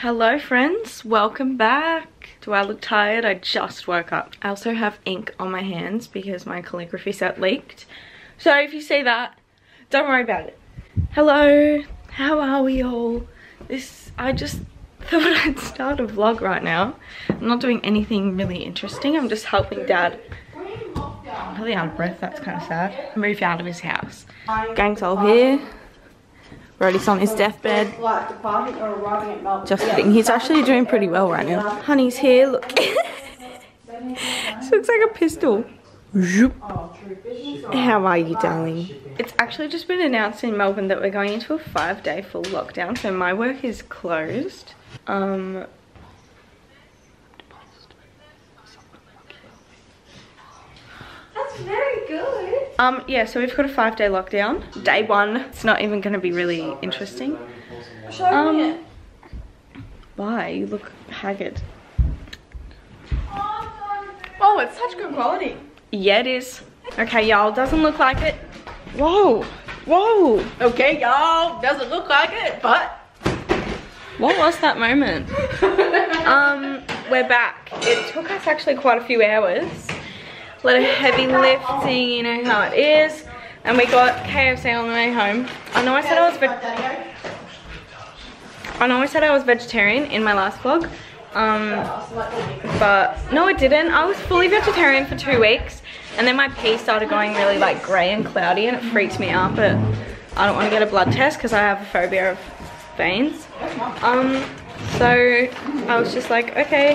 Hello friends, welcome back. Do I look tired? I just woke up. I also have ink on my hands because my calligraphy set leaked. So if you see that, don't worry about it. Hello, how are we all? This, I just thought I'd start a vlog right now. I'm not doing anything really interesting. I'm just helping dad. I'm really out of breath, that's kind of sad. Move out of his house. Gang's all here. Brody's on his deathbed. Just kidding. He's actually doing pretty well right now. Honey's here. Look. this looks like a pistol. How are you, darling? It's actually just been announced in Melbourne that we're going into a five-day full lockdown. So my work is closed. Um, That's very good. Um, yeah, so we've got a five day lockdown. Day one, it's not even going to be really interesting. Show Um, me. Why? You look haggard. Oh, it's such good quality. Yeah, it is. Okay, y'all, doesn't look like it. Whoa, whoa. Okay, y'all. Doesn't look like it, but. What was that moment? um, we're back. It took us actually quite a few hours. A lot of heavy lifting, you know how it is. And we got KFC on the way home. I know I said I was I know I said I was vegetarian in my last vlog. Um, but no I didn't. I was fully vegetarian for two weeks. And then my pee started going really like grey and cloudy and it freaked me out. But I don't want to get a blood test because I have a phobia of veins. Um, so I was just like, okay,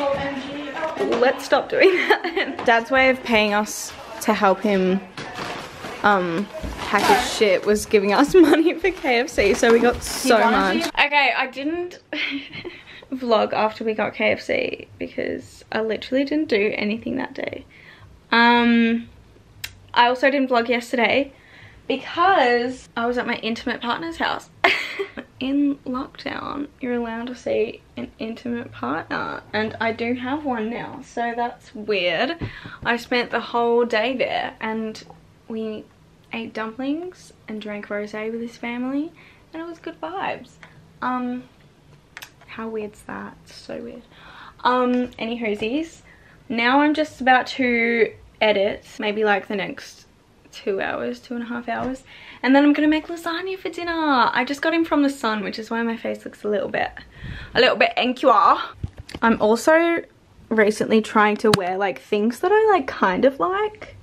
let's stop doing that. Dad's way of paying us to help him um, pack his shit was giving us money for KFC, so we got so much. Okay, I didn't vlog after we got KFC because I literally didn't do anything that day. Um, I also didn't vlog yesterday because I was at my intimate partner's house. In lockdown, you're allowed to see an intimate partner and I do have one now, so that's weird. I spent the whole day there and we ate dumplings and drank rosé with his family and it was good vibes. Um, how weird's that? So weird. Um, any hoosies. Now I'm just about to edit, maybe like the next two hours, two and a half hours. And then I'm gonna make lasagna for dinner. I just got him from the sun, which is why my face looks a little bit, a little bit angular. I'm also recently trying to wear like things that I like kind of like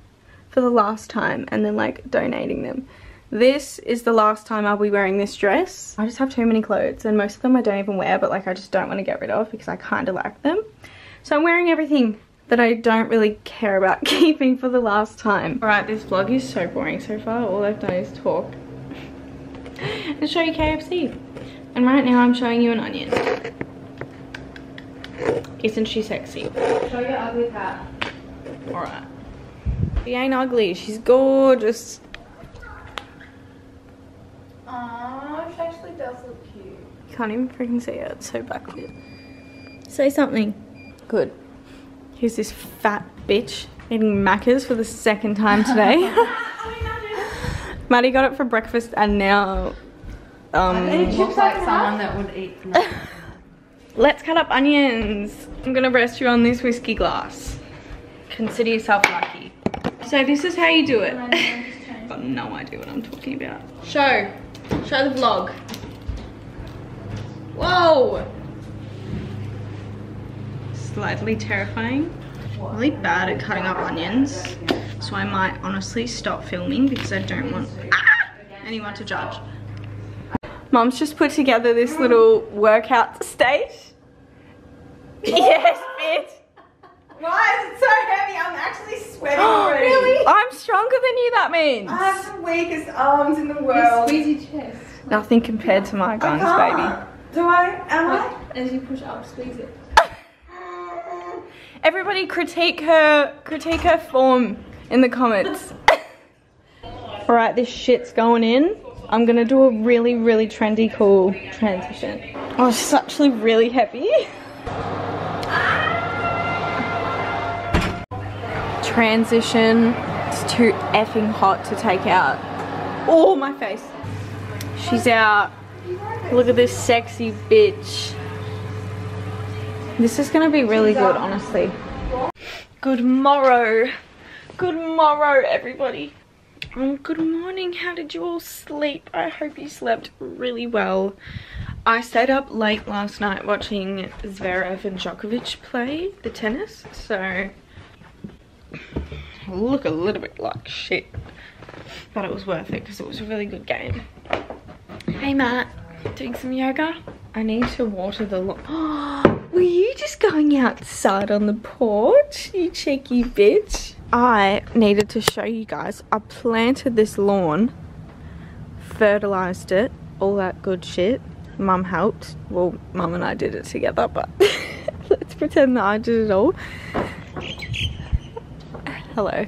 for the last time and then like donating them. This is the last time I'll be wearing this dress. I just have too many clothes and most of them I don't even wear but like I just don't want to get rid of because I kind of like them. So I'm wearing everything that I don't really care about keeping for the last time. Alright, this vlog is so boring so far. All I've done is talk and show you KFC. And right now I'm showing you an onion. Isn't she sexy? Show your ugly cat. Alright. She ain't ugly, she's gorgeous. Aww, she actually does look cute. You can't even freaking see it, it's so backlit. Say something. Good. Here's this fat bitch eating Macca's for the second time today. Maddie got it for breakfast and now um looks like someone that would eat. let's cut up onions. I'm gonna rest you on this whiskey glass. Consider yourself lucky. So this is how you do it. I've got no idea what I'm talking about. Show. Show the vlog. Whoa! Slightly terrifying. Really bad at cutting up onions. So I might honestly stop filming because I don't want ah, anyone to judge. Mom's just put together this little workout stage. Yes, bitch. Why is it so heavy? I'm actually sweating already. really? I'm stronger than you, that means. I have the weakest arms in the world. Squeeze your chest. Nothing compared to my guns, can't. Do I? Am I? As you push up, squeeze it. Everybody critique her, critique her form in the comments. Alright, this shit's going in. I'm gonna do a really, really trendy, cool transition. Oh, it's actually really happy. Transition. It's too effing hot to take out. Oh, my face. She's out. Look at this sexy bitch. This is gonna be really good, honestly. Good morrow. Good morrow, everybody. Oh, good morning. How did you all sleep? I hope you slept really well. I stayed up late last night watching Zverev and Djokovic play the tennis, so I look a little bit like shit. But it was worth it because it was a really good game. Hey Matt, doing some yoga? I need to water the lawn. Were you just going outside on the porch, you cheeky bitch? I needed to show you guys. I planted this lawn, fertilized it, all that good shit. Mum helped. Well, mum and I did it together, but let's pretend that I did it all. Hello.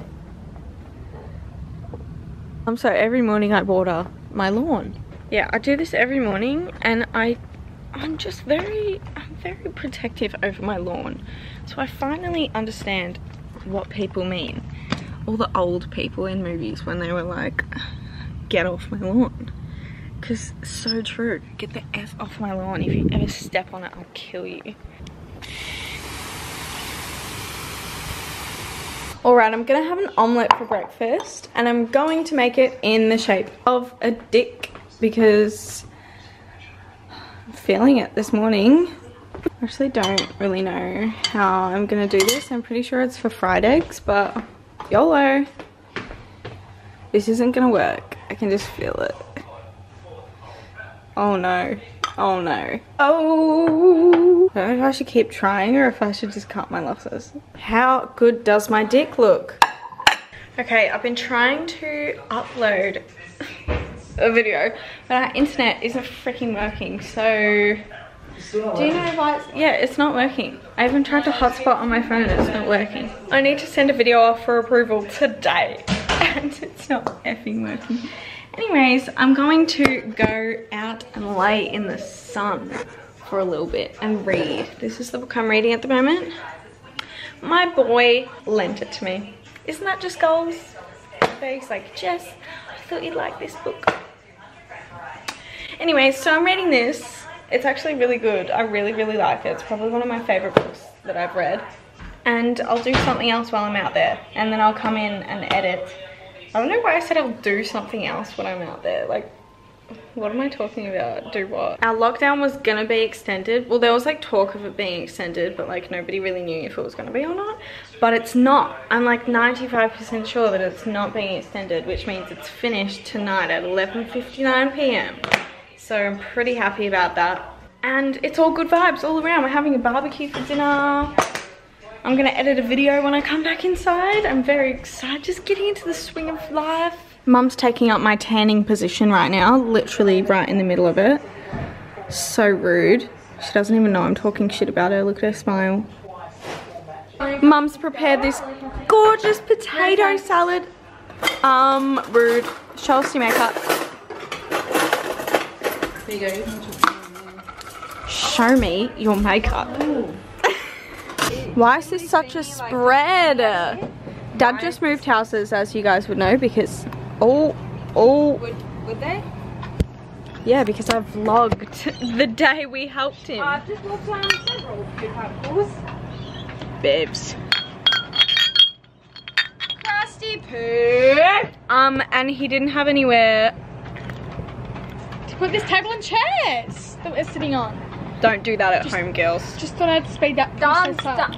I'm um, every morning I water my lawn. Yeah, I do this every morning and I I'm just very I'm very protective over my lawn. So I finally understand what people mean. All the old people in movies when they were like, get off my lawn. Because so true. Get the F off my lawn. If you ever step on it, I'll kill you. Alright, I'm gonna have an omelette for breakfast and I'm going to make it in the shape of a dick because feeling it this morning. I actually don't really know how I'm gonna do this. I'm pretty sure it's for fried eggs, but YOLO. This isn't gonna work. I can just feel it. Oh no. Oh no. Oh! I don't know if I should keep trying or if I should just cut my losses. How good does my dick look? Okay, I've been trying to upload a video, but our internet isn't freaking working, so... Do you know why it's, yeah, it's not working. I even tried to hotspot on my phone and it's not working. I need to send a video off for approval today and it's not effing working. Anyways, I'm going to go out and lay in the sun for a little bit and read. This is the book I'm reading at the moment. My boy lent it to me. Isn't that just goals? He's like, Jess, I thought you'd like this book. Anyways, so I'm reading this. It's actually really good. I really, really like it. It's probably one of my favorite books that I've read. And I'll do something else while I'm out there. And then I'll come in and edit. I don't know why I said I'll do something else when I'm out there. Like, what am I talking about? Do what? Our lockdown was gonna be extended. Well, there was like talk of it being extended, but like nobody really knew if it was gonna be or not. But it's not. I'm like 95% sure that it's not being extended, which means it's finished tonight at 11.59 p.m. So I'm pretty happy about that. And it's all good vibes all around. We're having a barbecue for dinner. I'm gonna edit a video when I come back inside. I'm very excited, just getting into the swing of life. Mum's taking up my tanning position right now, literally right in the middle of it. So rude. She doesn't even know I'm talking shit about her. Look at her smile. Mum's prepared this gorgeous potato salad. Um, rude. Show us your makeup. There you go. Show me your makeup. Why is this such a spread? Dad just moved houses, as you guys would know, because oh, oh, Would, would they? yeah, because I vlogged the day we helped him. I've just walked down several good couples. Bibs. Crusty poo. Um, and he didn't have anywhere. To put this table and chairs that we're sitting on. Don't do that at home, girls. Just thought I'd speed that Done, process up.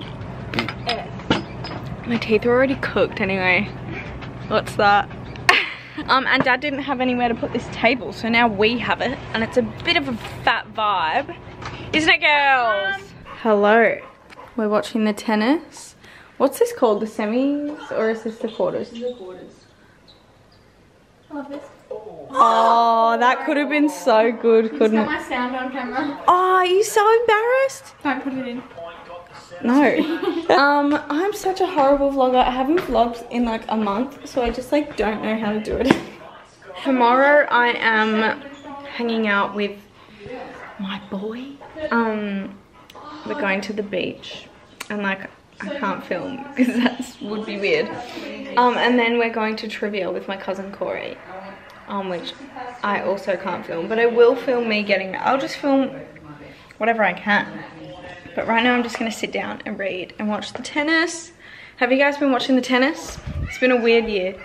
My teeth are already cooked anyway. What's that? um, and dad didn't have anywhere to put this table, so now we have it, and it's a bit of a fat vibe. Isn't it, girls? Hello. We're watching the tennis. What's this called? The semis? Or is this the quarters? The quarters. I Love this. Oh, that could have been so good, couldn't it? my sound on camera. Oh, are you so embarrassed? Don't put it in. No. um, I'm such a horrible vlogger. I haven't vlogged in like a month, so I just like don't know how to do it. Tomorrow I am hanging out with my boy. Um, we're going to the beach and like I can't film because that would be weird. Um, and then we're going to trivia with my cousin Corey, um, which I also can't film, but I will film me getting. I'll just film whatever I can. But right now I'm just gonna sit down and read and watch the tennis. Have you guys been watching the tennis? It's been a weird year.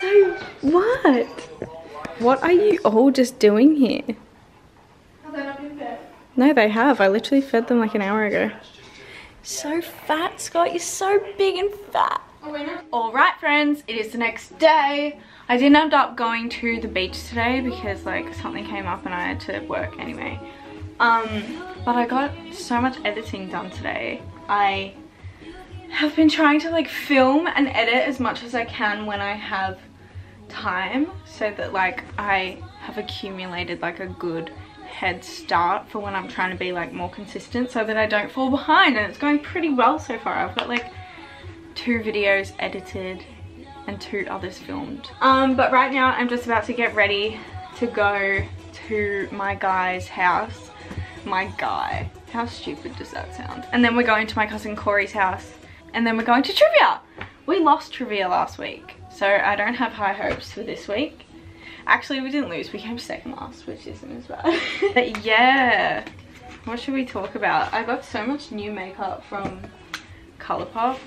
What? What are you all just doing here? No, they have. I literally fed them like an hour ago. So fat, Scott. You're so big and fat. Alright friends, it is the next day. I didn't end up going to the beach today because like something came up and I had to work anyway. Um, but I got so much editing done today. I have been trying to like film and edit as much as I can when I have time so that like I have accumulated like a good head start for when I'm trying to be like more consistent so that I don't fall behind and it's going pretty well so far. I've got like two videos edited and two others filmed. Um, but right now I'm just about to get ready to go to my guy's house. My guy. How stupid does that sound? And then we're going to my cousin Corey's house and then we're going to trivia. We lost trivia last week, so I don't have high hopes for this week. Actually, we didn't lose. We came second last, which isn't as bad. but yeah, what should we talk about? I got so much new makeup from Colourpop,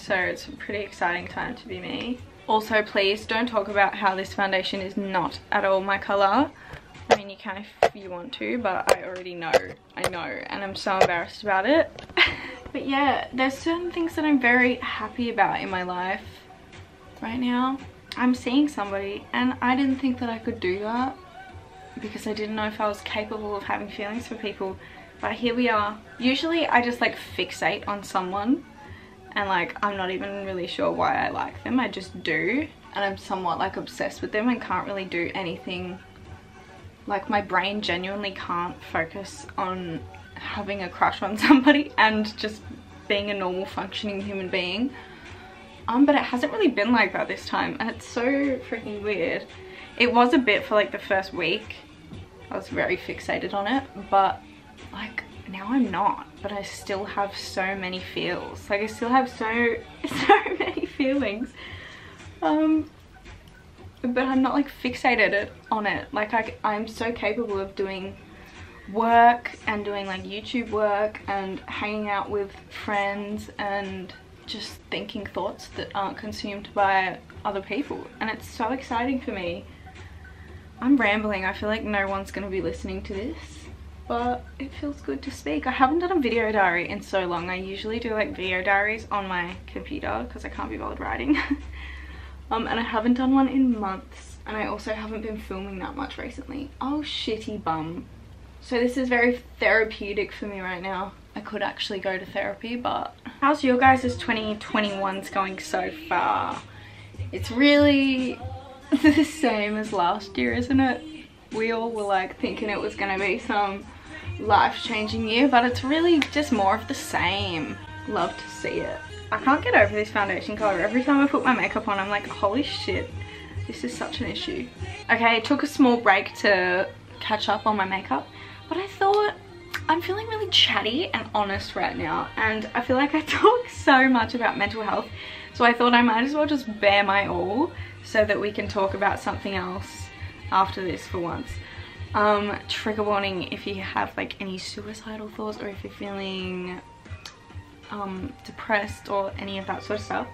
so it's a pretty exciting time to be me. Also, please don't talk about how this foundation is not at all my colour. I mean, you can if you want to, but I already know. I know, and I'm so embarrassed about it. but yeah, there's certain things that I'm very happy about in my life right now. I'm seeing somebody, and I didn't think that I could do that because I didn't know if I was capable of having feelings for people. But here we are. Usually I just like fixate on someone and like I'm not even really sure why I like them. I just do. And I'm somewhat like obsessed with them and can't really do anything. Like my brain genuinely can't focus on having a crush on somebody and just being a normal functioning human being. Um but it hasn't really been like that this time. And it's so freaking weird. It was a bit for like the first week. I was very fixated on it but like now I'm not but I still have so many feels. Like I still have so so many feelings. Um but I'm not like fixated on it. Like I, I'm so capable of doing work and doing like YouTube work and hanging out with friends and just thinking thoughts that aren't consumed by other people. And it's so exciting for me. I'm rambling, I feel like no one's going to be listening to this but it feels good to speak. I haven't done a video diary in so long. I usually do like video diaries on my computer because I can't be bothered writing. Um, and I haven't done one in months. And I also haven't been filming that much recently. Oh, shitty bum. So this is very therapeutic for me right now. I could actually go to therapy, but... How's your guys' 2021's going so far? It's really the same as last year, isn't it? We all were like thinking it was gonna be some life-changing year, but it's really just more of the same. Love to see it. I can't get over this foundation color. Every time I put my makeup on, I'm like, holy shit, this is such an issue. Okay, I took a small break to catch up on my makeup, but I thought I'm feeling really chatty and honest right now, and I feel like I talk so much about mental health, so I thought I might as well just bare my all so that we can talk about something else after this for once. Um, trigger warning if you have like any suicidal thoughts or if you're feeling um, depressed or any of that sort of stuff.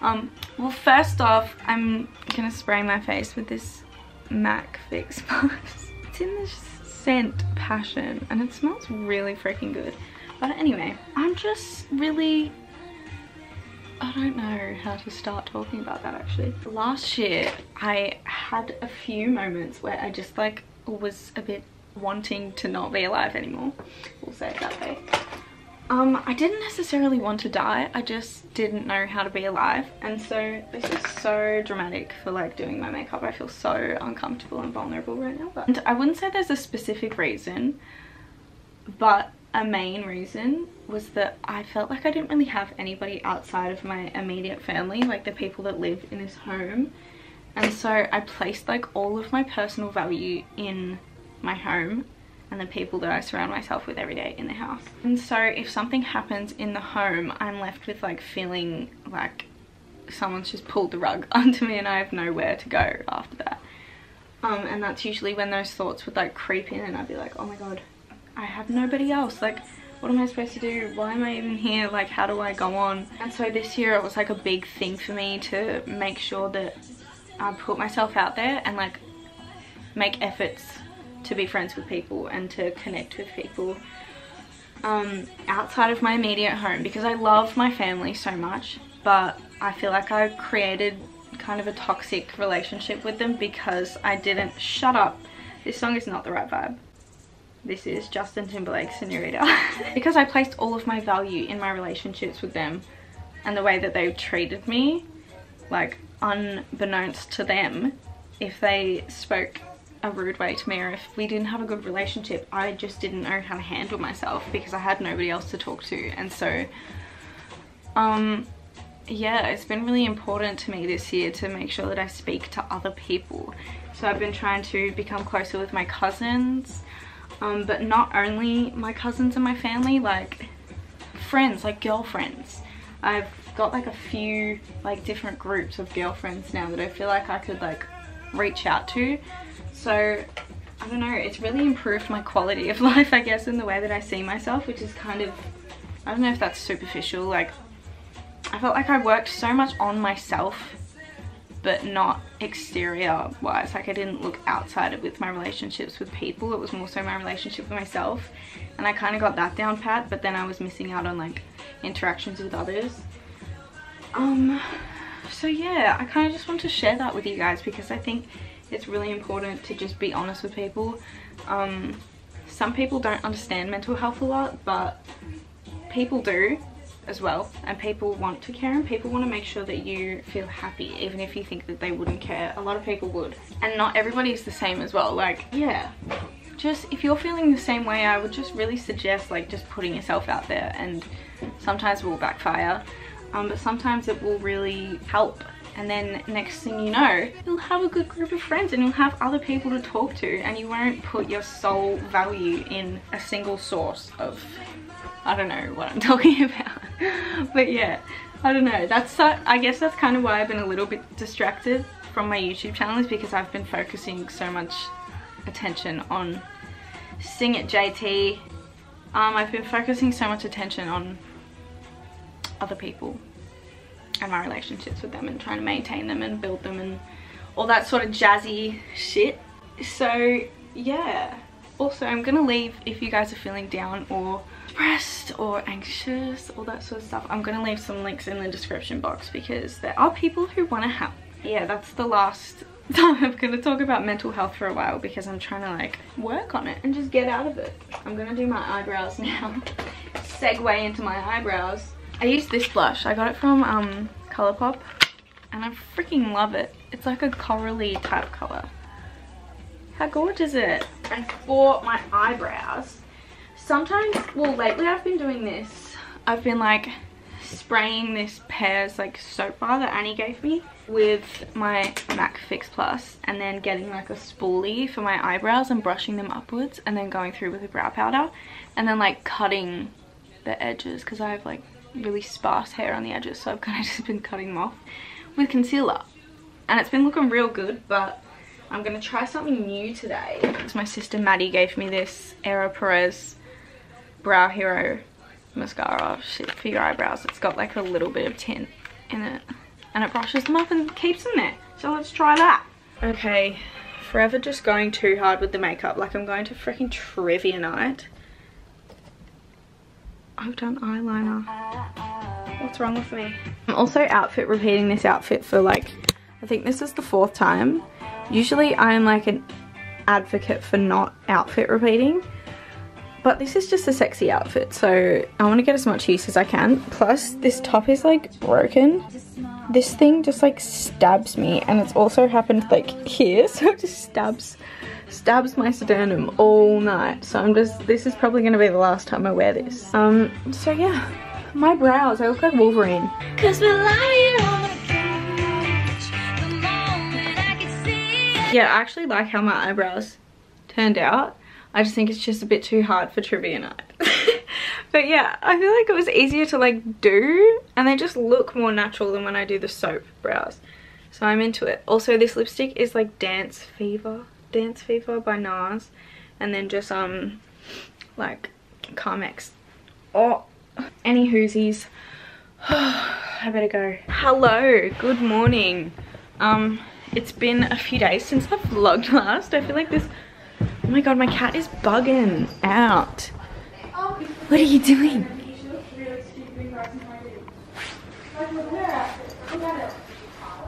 Um, well, first off, I'm gonna spray my face with this MAC Fix Plus. it's in this scent Passion, and it smells really freaking good. But anyway, I'm just really... I don't know how to start talking about that actually. Last year, I had a few moments where I just like was a bit wanting to not be alive anymore. We'll say it that way. Um, I didn't necessarily want to die, I just didn't know how to be alive and so this is so dramatic for like doing my makeup. I feel so uncomfortable and vulnerable right now. But and I wouldn't say there's a specific reason, but a main reason was that I felt like I didn't really have anybody outside of my immediate family, like the people that live in this home. And so I placed like all of my personal value in my home and the people that I surround myself with every day in the house. And so if something happens in the home, I'm left with like feeling like someone's just pulled the rug onto me and I have nowhere to go after that. Um, and that's usually when those thoughts would like creep in and I'd be like, oh my god, I have nobody else. Like, what am I supposed to do? Why am I even here? Like, how do I go on? And so this year it was like a big thing for me to make sure that I put myself out there and like make efforts to be friends with people and to connect with people um, outside of my immediate home because I love my family so much but I feel like I created kind of a toxic relationship with them because I didn't shut up this song is not the right vibe this is Justin Timberlake Senorita. because I placed all of my value in my relationships with them and the way that they treated me, like unbeknownst to them, if they spoke a rude way to me or if we didn't have a good relationship, I just didn't know how to handle myself because I had nobody else to talk to. And so, um, yeah, it's been really important to me this year to make sure that I speak to other people. So I've been trying to become closer with my cousins, um, but not only my cousins and my family like friends like girlfriends I've got like a few like different groups of girlfriends now that I feel like I could like reach out to. So I don't know it's really improved my quality of life I guess in the way that I see myself which is kind of I don't know if that's superficial like I felt like I worked so much on myself but not exterior wise like I didn't look outside it with my relationships with people. It was more so my relationship with myself. And I kind of got that down pat but then I was missing out on like interactions with others um so yeah I kind of just want to share that with you guys because I think it's really important to just be honest with people. Um some people don't understand mental health a lot but people do as well and people want to care and people want to make sure that you feel happy even if you think that they wouldn't care. A lot of people would. And not everybody is the same as well like yeah. Just if you're feeling the same way I would just really suggest like just putting yourself out there and sometimes it will backfire um, but sometimes it will really help. And then next thing you know you'll have a good group of friends and you'll have other people to talk to and you won't put your sole value in a single source of I don't know what I'm talking about. But yeah I don't know. That's uh, I guess that's kind of why I've been a little bit distracted from my YouTube channel is because I've been focusing so much attention on Sing It JT um, I've been focusing so much attention on other people and my relationships with them and trying to maintain them and build them and all that sort of jazzy shit. So yeah. Also I'm gonna leave if you guys are feeling down or depressed or anxious all that sort of stuff i'm gonna leave some links in the description box because there are people who want to help. Yeah that's the last time i'm gonna talk about mental health for a while because i'm trying to like work on it and just get out of it. I'm gonna do my eyebrows now. Segue into my eyebrows i use this blush. I got it from um Colourpop and i freaking love it. It's like a corally type color. How gorgeous is it? And for my eyebrows sometimes, well lately I've been doing this. I've been like spraying this Pears like soap bar that Annie gave me with my MAC Fix Plus and then getting like a spoolie for my eyebrows and brushing them upwards and then going through with a brow powder and then like cutting the edges because I have like really sparse hair on the edges so I've kind of just been cutting them off with concealer and it's been looking real good but I'm gonna try something new today. My sister Maddie gave me this Ere Perez Brow Hero mascara for your eyebrows. It's got like a little bit of tint in it and it brushes them up and keeps them there. So let's try that. Okay, forever just going too hard with the makeup. Like I'm going to freaking trivia night. I've done eyeliner. What's wrong with me? I'm also outfit repeating this outfit for like, I think this is the fourth time. Usually I'm like an advocate for not outfit repeating but this is just a sexy outfit, so I want to get as much use as I can. Plus, this top is like broken. This thing just like stabs me and it's also happened like here, so it just stabs stabs my sternum all night. So I'm just, this is probably going to be the last time I wear this. Um, so yeah, my brows, I look like Wolverine. Cause we're lying on the couch, the yeah, I actually like how my eyebrows turned out. I just think it's just a bit too hard for trivia night. but yeah, I feel like it was easier to like do and they just look more natural than when I do the soap brows. So I'm into it. Also this lipstick is like Dance Fever. Dance Fever by NARS. And then just um like Carmex Oh, any whoosies. I better go. Hello, good morning. Um, it's been a few days since I've vlogged last. I feel like this, oh my God, my cat is bugging out. What are you doing?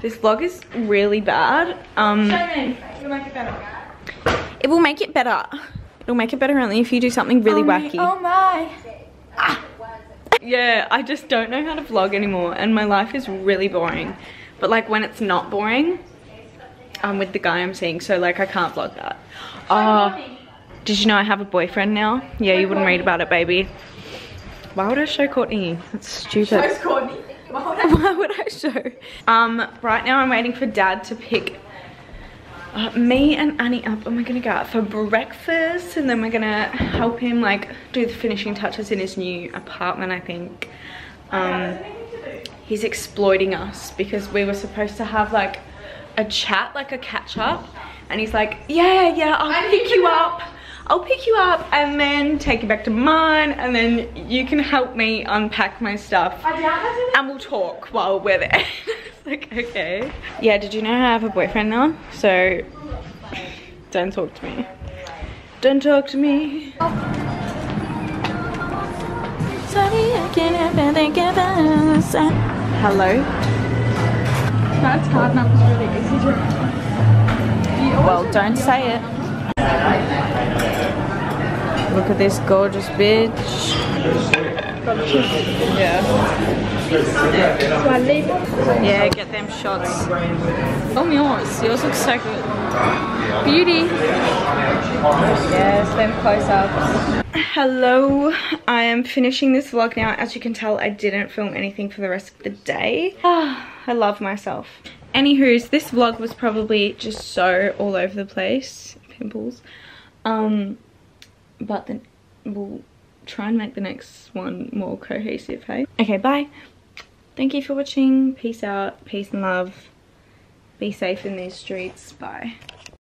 This vlog is really bad. Um, it will make it better. It'll make it better only if you do something really wacky. Oh my. Ah. Yeah, I just don't know how to vlog anymore and my life is really boring. But like when it's not boring, I'm with the guy I'm seeing, so like I can't vlog that. Oh, did you know I have a boyfriend now? Yeah, you wouldn't read about it, baby. Why would I show Courtney? That's stupid. Where's Courtney? Why would I- Why would I show? Um, right now I'm waiting for dad to pick uh, me and Annie up and we're gonna go out for breakfast and then we're gonna help him like do the finishing touches in his new apartment I think. Um, he's exploiting us because we were supposed to have like a chat, like a catch up and he's like, yeah, yeah, I'll pick you up. I'll pick you up and then take you back to mine and then you can help me unpack my stuff and we'll talk while we're there. it's like, okay. Yeah, did you know I have a boyfriend now? So, don't talk to me. Don't talk to me. Sorry, I can't ever think of Hello? That's hard enough. It's really easy to. Well, don't say it. Look at this gorgeous bitch. Yeah. Yeah, get them shots. Film yours. Yours looks so good. Beauty. Yes, them close-ups. Hello, I am finishing this vlog now. As you can tell, I didn't film anything for the rest of the day. Ah, I love myself. Anywho's, this vlog was probably just so all over the place. Pimples. Um, but then we'll try and make the next one more cohesive, hey? Okay, bye. Thank you for watching. Peace out. Peace and love. Be safe in these streets. Bye.